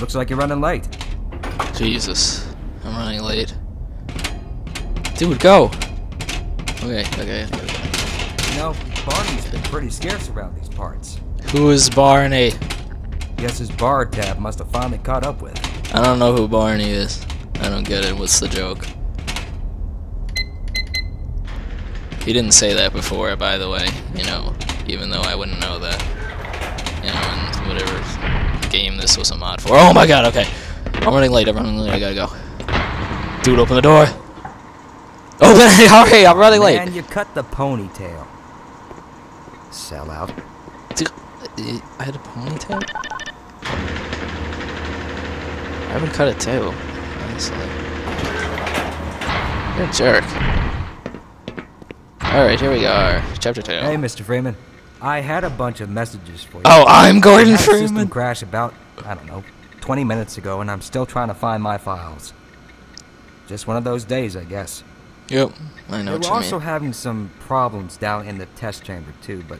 Looks like you're running late. Jesus. I'm running late. Dude, go! Okay, okay. You know, Barney's been pretty scarce around these parts. Who is Barney? Guess his bar tab must have finally caught up with. I don't know who Barney is. I don't get it. What's the joke? He didn't say that before, by the way. You know, even though I wouldn't know that. You know, in whatever game this was a mod for. Oh my god, okay. I'm running late, I'm running late, I gotta go. Dude, open the door. Open it! Hurry, I'm running late. And you cut the ponytail. Sell out. Dude, I had a ponytail? I haven't cut it too, honestly. You're a jerk. Alright, here we are. Chapter 2. Hey, Mr. Freeman. I had a bunch of messages for you. Oh, I'm Gordon I had a system Freeman! crash about, I don't know, 20 minutes ago, and I'm still trying to find my files. Just one of those days, I guess. Yep, I know They what were you also mean. having some problems down in the test chamber, too, but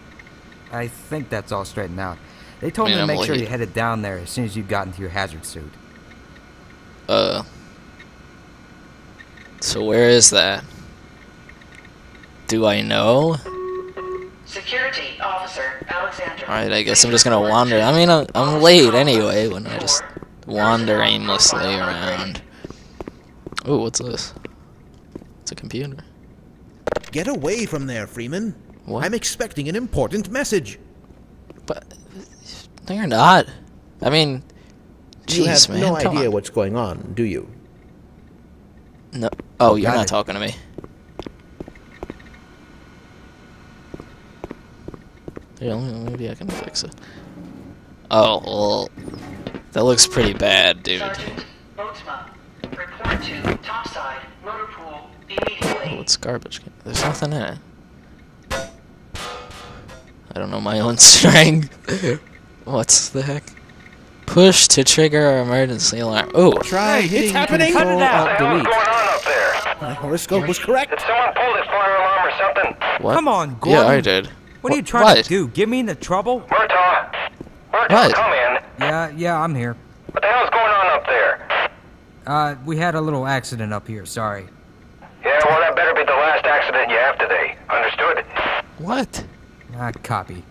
I think that's all straightened out. They told I mean, me to I'm make sure you headed down there as soon as you got into your hazard suit. Uh. So where is that? Do I know? Security Officer Alexander. Alright, I guess I'm just gonna wander. I mean, I'm, I'm late anyway when I just wander aimlessly around. Oh, what's this? It's a computer. Get away from there, Freeman. What? I'm expecting an important message. But no, you're not. I mean, you have man, no idea on. what's going on, do you? No. Oh, you're not talking to me. Yeah, maybe I can fix it. Oh, well, that looks pretty bad, dude. Sergeant Boatsma. Report to topside motor pool Oh, it's garbage. There's nothing in it. I don't know my own strength. What's the heck? Push to trigger emergency alarm. Oh, Try hitting happening. Control Cut it out. Alt What the hell is going on up there? My horoscope was correct. Did someone pull this fire alarm or something? what? Come on, Yeah, I did. What are you trying what? to do? Get me into trouble? Murtaugh? Murtaugh, What? come in. Yeah, yeah, I'm here. What the hell's going on up there? Uh, we had a little accident up here, sorry. Yeah, well, that better be the last accident you have today. Understood? What? Ah, copy.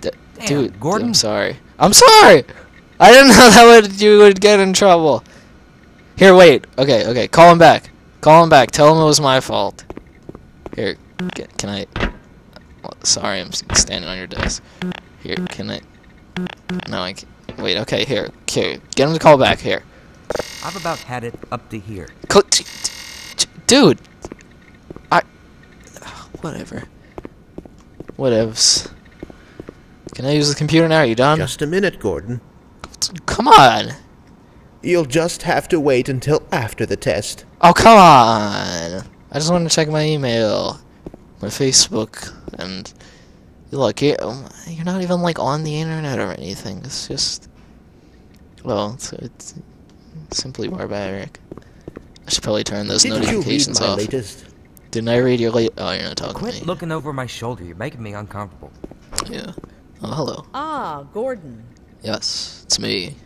D- Damn, Dude, Gordon. I'm sorry. I'm sorry. I didn't know that would you would get in trouble. Here, wait. Okay, okay. Call him back. Call him back. Tell him it was my fault. Here, can I? Well, Sorry, I'm standing on your desk. Here, can I? No, I can't. Wait. Okay, here. Here, get him to call back. Here, I've about had it up to here. Co- t- t- dude. I. Whatever. Whatevs. Can I use the computer now? Are you done? Just a minute, Gordon. Come on. You'll just have to wait until after the test. Oh, come on! I just want to check my email, my Facebook, and look, you- um, you're not even like on the internet or anything. It's just, well, it's, it's simply barbaric. I should probably turn those Did you read notifications my off. latest? Didn't I read your late? Oh, you're not talking to Quit me. looking over my shoulder. You're making me uncomfortable. Yeah. Oh, hello. Ah, Gordon. Yes, it's me.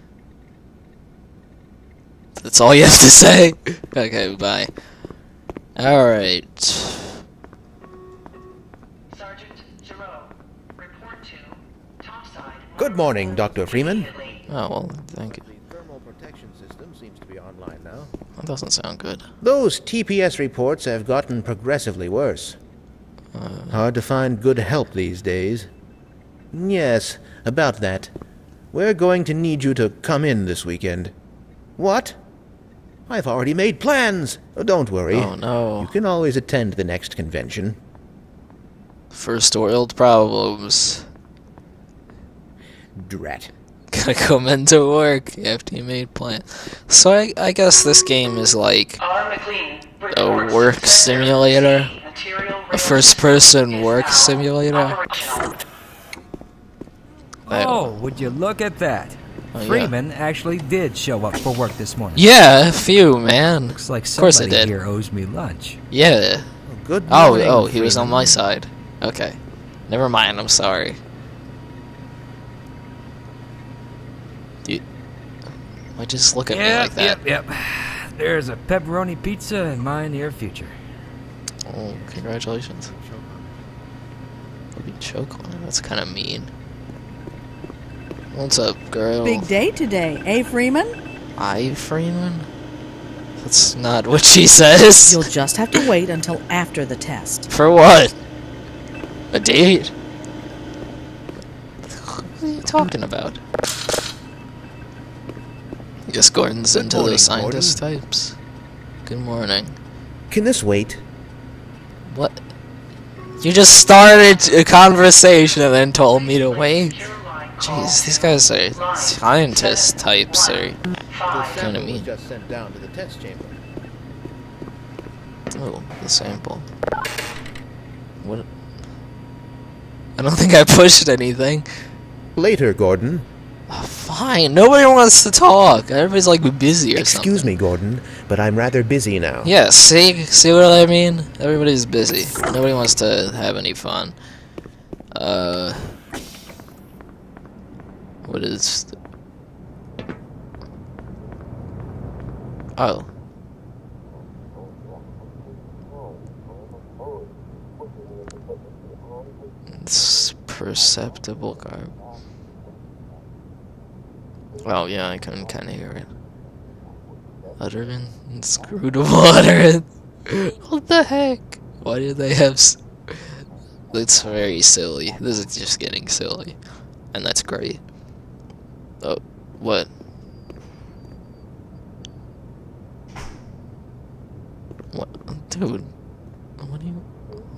That's all you have to say? okay, bye. Alright. Sergeant Good morning, Dr. Freeman. Oh, well, thank you. The thermal protection system seems to be online now. That doesn't sound good. Those TPS reports have gotten progressively worse. Uh. Hard to find good help these days. Yes, about that. We're going to need you to come in this weekend. What? I've already made plans. Oh, don't worry. Oh no. You can always attend the next convention. First world problems. Drat. Gotta come into work after you made plans. So I, I guess this game is like a work simulator, a first-person work simulator. operational. I don't Oh, would you look at that? Oh, yeah. Freeman actually did show up for work this morning. Yeah, a few man. Looks like Of course I somebody did. here owes me lunch. Yeah. Good Oh, morning, oh, he was on my side. Okay. Never mind. I'm sorry. You, Why just look at me Yep, like that? yep, yep. There's a pepperoni pizza in my near future. Oh, congratulations. What do you choke on it? That's kind of mean. What's up, girl? Big day today, eh, Freeman? I Freeman? That's not what she says. You'll just have to wait until after the test. For what? A date? What are you talking about? Guess Gordon's Good into morning, the scientist types. Good morning. Can this wait? What? You just started a conversation and then told me to wait. Jeez, these guys are scientist types. Are Five. Kinda Sample mean. just sent down to the test chamber. oh the sample. What? I don't think I pushed anything. Later, Gordon. Oh, fine. Nobody wants to talk. Everybody's like busy or something. Excuse me, Gordon, but I'm rather busy now. Yeah, see? See what I mean? Everybody's busy. Nobody wants to have any fun. Uh. What is. Oh. It's perceptible garb. Oh, yeah, I can kind of hear it. Utterance? Inscrutable utterance? what the heck? Why do they have. S- that's very silly. This is just getting silly. And that's great. Oh, what? What? Dude. What do you.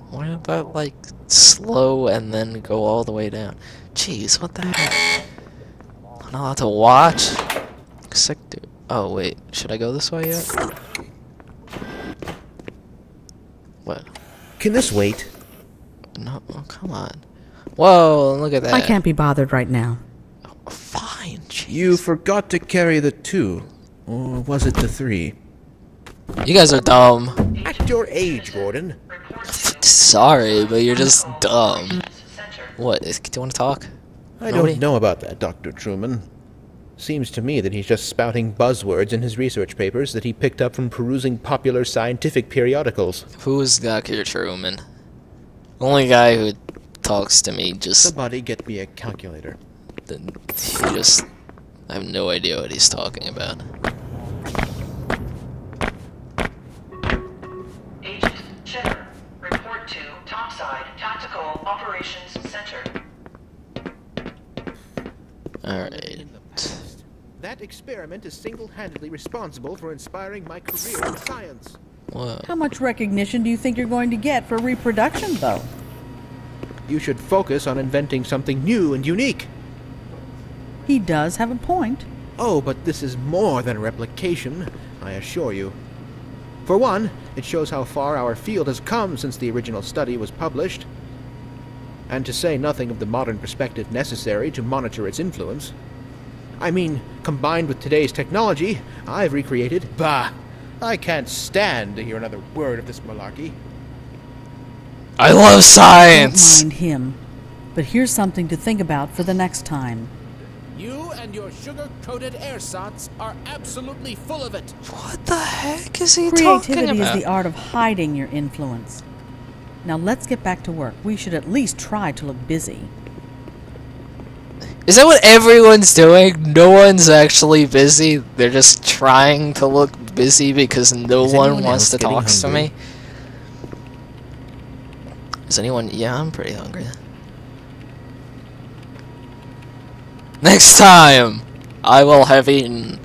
Why about, like, slow and then go all the way down? Jeez, what the heck? I'm not allowed to watch? Sick dude. Oh, wait. Should I go this way yet? What? Can this wait? No, oh, come on. Whoa, look at that. I can't be bothered right now. Fine, jeez. You forgot to carry the two. Or was it the three? You guys are dumb. At your age, Gordon. Sorry, but you're just dumb. What? Do you want to talk? I don't know about that, Dr. Truman. Seems to me that he's just spouting buzzwords in his research papers that he picked up from perusing popular scientific periodicals. Who is Dr. Truman? Only guy who talks to me just. Somebody get me a calculator. He just. I have no idea what he's talking about. Alright. That experiment is single-handedly responsible for inspiring my career in science. What? How much recognition do you think you're going to get for reproduction, though? You should focus on inventing something new and unique. He does have a point. Oh, but this is more than replication, I assure you. For one, it shows how far our field has come since the original study was published. And to say nothing of the modern perspective necessary to monitor its influence. I mean, combined with today's technology, I've recreated. Bah! I can't stand to hear another word of this malarkey. I love science! Don't mind him. But here's something to think about for the next time. You and your sugar-coated ersatz are absolutely full of it. What the heck is he talking about? Creativity is the art of hiding your influence. Now let's get back to work. We should at least try to look busy. Is that what everyone's doing? No one's actually busy. They're just trying to look busy because no Is one wants to getting talk to me. Is anyone? Yeah, I'm pretty hungry. Next time, I will have eaten